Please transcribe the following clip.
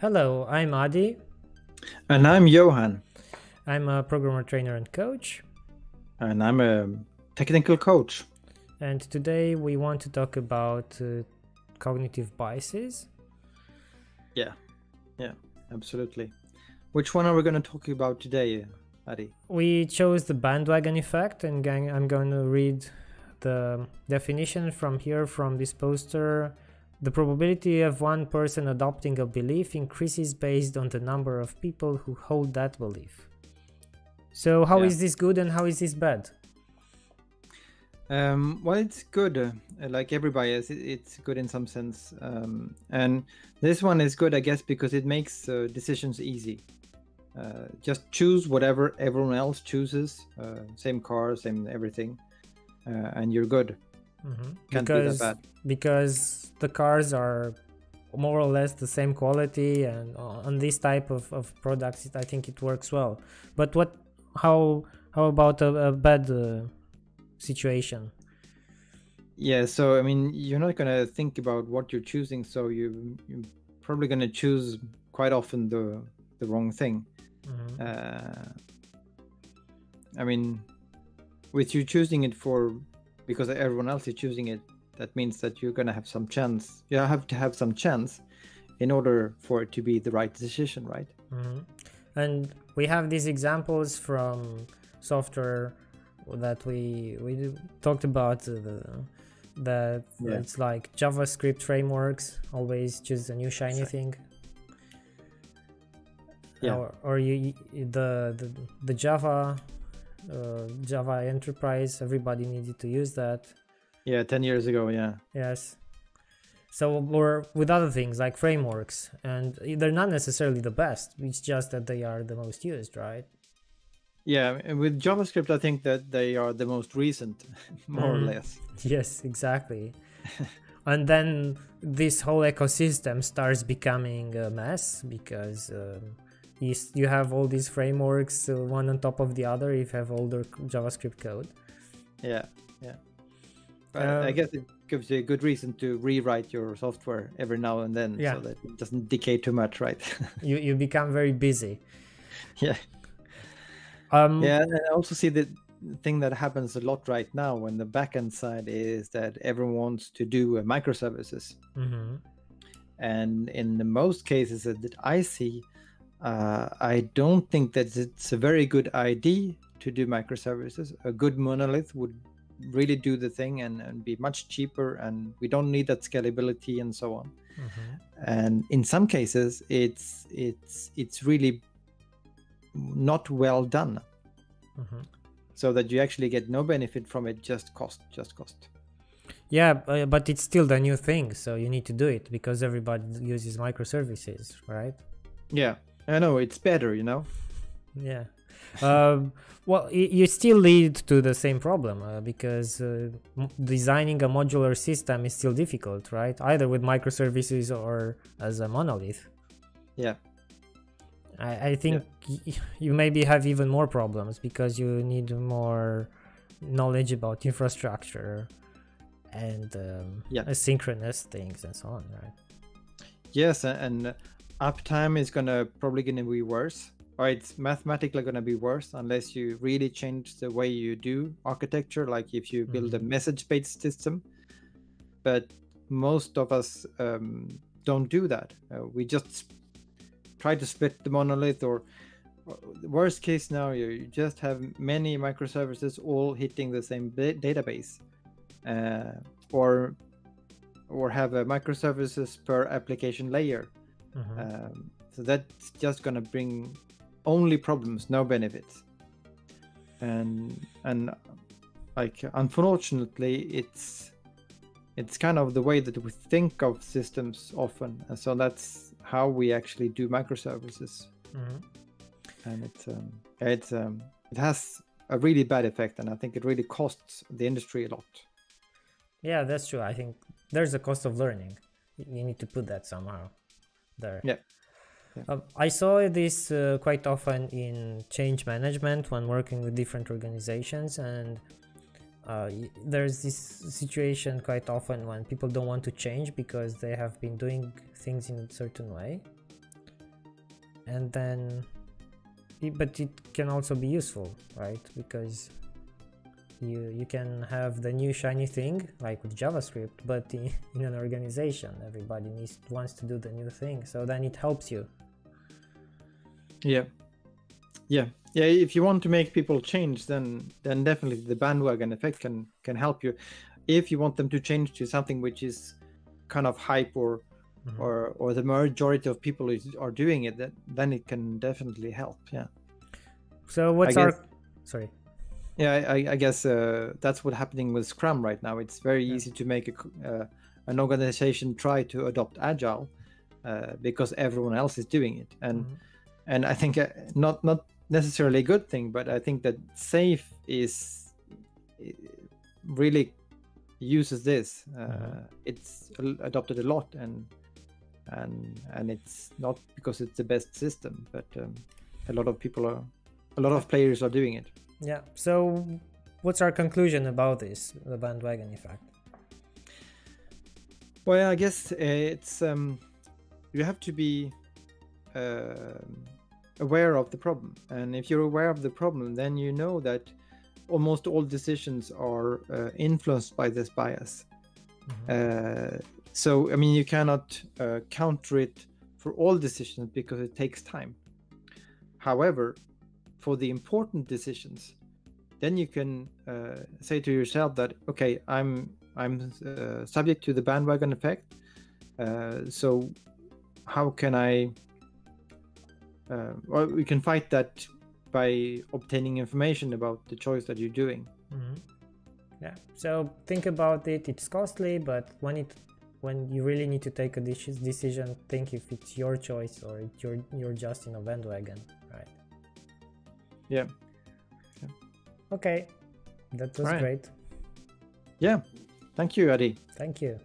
Hello, I'm Adi. And I'm Johan. I'm a programmer trainer and coach. And I'm a technical coach. And today we want to talk about uh, cognitive biases. Yeah, yeah, absolutely. Which one are we going to talk about today, Adi? We chose the bandwagon effect, and I'm going to read the definition from here from this poster the probability of one person adopting a belief increases based on the number of people who hold that belief. So, how yeah. is this good and how is this bad? Um, well, it's good. Uh, like everybody is, it's good in some sense. Um, and this one is good, I guess, because it makes uh, decisions easy. Uh, just choose whatever everyone else chooses. Uh, same car, same everything, uh, and you're good. Mm-hmm. because because the cars are more or less the same quality and on this type of, of products i think it works well but what how how about a, a bad uh, situation yeah so i mean you're not going to think about what you're choosing so you you're probably going to choose quite often the the wrong thing mm-hmm. uh, i mean with you choosing it for because everyone else is choosing it that means that you're going to have some chance you have to have some chance in order for it to be the right decision right mm-hmm. and we have these examples from software that we we talked about uh, the, that yeah. it's like javascript frameworks always choose a new shiny Sorry. thing yeah. or, or you the, the the java uh, Java Enterprise. Everybody needed to use that. Yeah, 10 years ago, yeah. Yes. So, or with other things like frameworks, and they're not necessarily the best, it's just that they are the most used, right? Yeah, and with JavaScript, I think that they are the most recent, more mm. or less. Yes, exactly. and then this whole ecosystem starts becoming a mess because um, you, you have all these frameworks uh, one on top of the other if you have older javascript code. Yeah yeah. But um, i guess it gives you a good reason to rewrite your software every now and then yeah. so that it doesn't decay too much right? You you become very busy. Yeah. Um yeah and i also see the thing that happens a lot right now when the backend side is that everyone wants to do uh, microservices. Mm-hmm. and in the most cases that i see uh, I don't think that it's a very good idea to do microservices. A good monolith would really do the thing and, and be much cheaper, and we don't need that scalability and so on. Mm-hmm. And in some cases, it's it's it's really not well done. Mm-hmm. So that you actually get no benefit from it, just cost, just cost. Yeah, but it's still the new thing, so you need to do it because everybody uses microservices, right? Yeah, I know it's better, you know. Yeah. um, well, you still lead to the same problem uh, because uh, designing a modular system is still difficult, right? Either with microservices or as a monolith. Yeah. I, I think yeah. you maybe have even more problems because you need more knowledge about infrastructure and um, yeah. asynchronous things and so on, right? Yes, and uptime is gonna probably gonna be worse or it's mathematically gonna be worse unless you really change the way you do architecture like if you build mm-hmm. a message-based system. But most of us um, don't do that. Uh, we just try to split the monolith or, or worst case scenario you just have many microservices all hitting the same database uh, or or have a microservices per application layer Mm-hmm. Um, so that's just gonna bring only problems, no benefits. And and like unfortunately, it's it's kind of the way that we think of systems often, and so that's how we actually do microservices. Mm-hmm. And it's um, it's um, it has a really bad effect, and I think it really costs the industry a lot. Yeah, that's true. I think there's a cost of learning. You need to put that somehow there. Yeah. yeah. Uh, I saw this uh, quite often in change management when working with different organizations, and uh, there's this situation quite often when people don't want to change because they have been doing things in a certain way. and then but it can also be useful right because you you can have the new shiny thing like with javascript but in, in an organization. Everybody needs wants to do the new thing so then it helps you. Yeah. Yeah. Yeah if you want to make people change then then definitely the bandwagon effect can can help you. If you want them to change to something which is kind of hype or mm-hmm. or or the majority of people is, are doing it then then it can definitely help yeah. So what's our sorry yeah i, I guess uh, that's what's happening with scrum right now it's very yeah. easy to make a, uh, an organization try to adopt agile uh, because everyone else is doing it and mm-hmm. and i think uh, not not necessarily a good thing but i think that SAFe is really uses this uh, mm-hmm. it's adopted a lot and and and it's not because it's the best system but um, a lot of people are a lot of players are doing it yeah. So, what's our conclusion about this, the bandwagon effect? Well, I guess it's um, you have to be uh, aware of the problem, and if you're aware of the problem, then you know that almost all decisions are uh, influenced by this bias. Mm-hmm. Uh, so, I mean, you cannot uh, counter it for all decisions because it takes time. However, for the important decisions, then you can uh, say to yourself that okay, I'm I'm uh, subject to the bandwagon effect. Uh, so how can I? Uh, or we can fight that by obtaining information about the choice that you're doing. Mm-hmm. Yeah. So think about it. It's costly, but when it when you really need to take a decision, think if it's your choice or you're you're just in a bandwagon yeah. yeah. Okay, that was right. great. Yeah, thank you, Adi. Thank you.